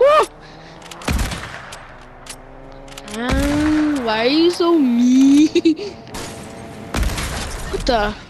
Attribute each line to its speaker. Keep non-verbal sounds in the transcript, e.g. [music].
Speaker 1: Woo! Um, why are you so mean? [laughs] what the?